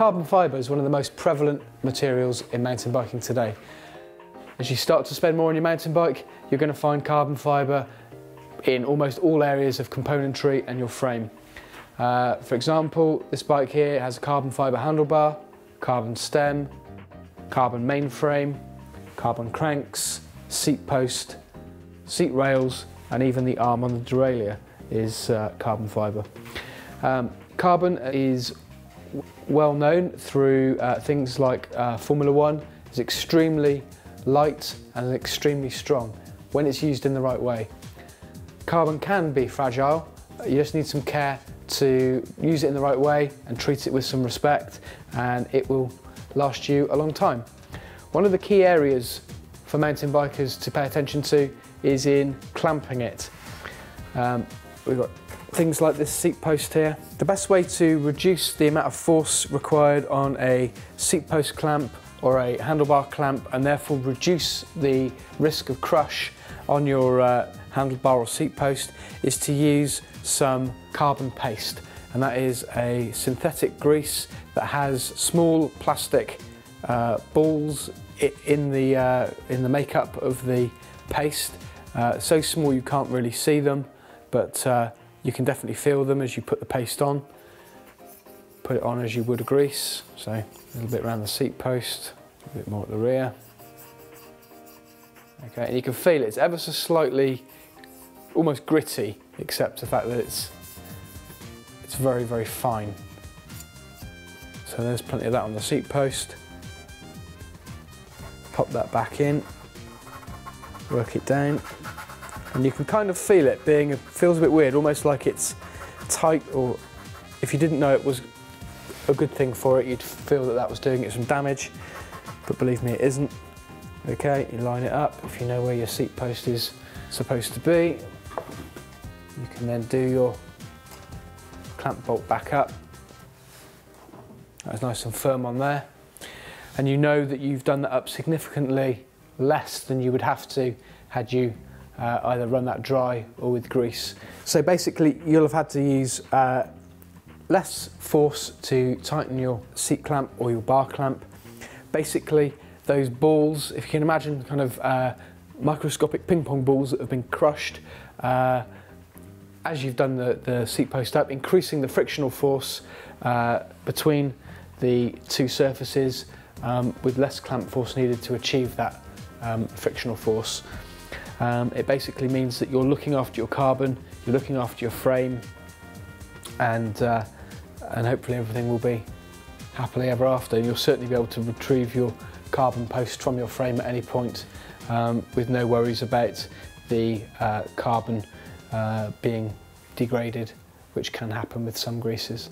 Carbon fibre is one of the most prevalent materials in mountain biking today. As you start to spend more on your mountain bike, you're going to find carbon fibre in almost all areas of componentry and your frame. Uh, for example, this bike here has a carbon fibre handlebar, carbon stem, carbon mainframe, carbon cranks, seat post, seat rails, and even the arm on the derailleur is uh, carbon fibre. Um, carbon is well known through uh, things like uh, Formula One. It's extremely light and extremely strong when it's used in the right way. Carbon can be fragile. You just need some care to use it in the right way and treat it with some respect and it will last you a long time. One of the key areas for mountain bikers to pay attention to is in clamping it. Um, we've got things like this seat post here. The best way to reduce the amount of force required on a seat post clamp or a handlebar clamp and therefore reduce the risk of crush on your uh, handlebar or seat post is to use some carbon paste and that is a synthetic grease that has small plastic uh, balls in the, uh, in the makeup of the paste. Uh, so small you can't really see them but uh, you can definitely feel them as you put the paste on. Put it on as you would a grease. So a little bit around the seat post, a bit more at the rear. Okay, and you can feel it. It's ever so slightly, almost gritty, except the fact that it's it's very, very fine. So there's plenty of that on the seat post. Pop that back in, work it down and you can kind of feel it being, it feels a bit weird, almost like it's tight or if you didn't know it was a good thing for it, you'd feel that that was doing it some damage, but believe me, it isn't. Okay, you line it up. If you know where your seat post is supposed to be, you can then do your clamp bolt back up. That's nice and firm on there. And you know that you've done that up significantly less than you would have to had you uh, either run that dry or with grease. So basically you'll have had to use uh, less force to tighten your seat clamp or your bar clamp. Basically those balls, if you can imagine kind of uh, microscopic ping pong balls that have been crushed uh, as you've done the, the seat post up, increasing the frictional force uh, between the two surfaces um, with less clamp force needed to achieve that um, frictional force. Um, it basically means that you're looking after your carbon, you're looking after your frame, and, uh, and hopefully everything will be happily ever after. You'll certainly be able to retrieve your carbon post from your frame at any point um, with no worries about the uh, carbon uh, being degraded, which can happen with some greases.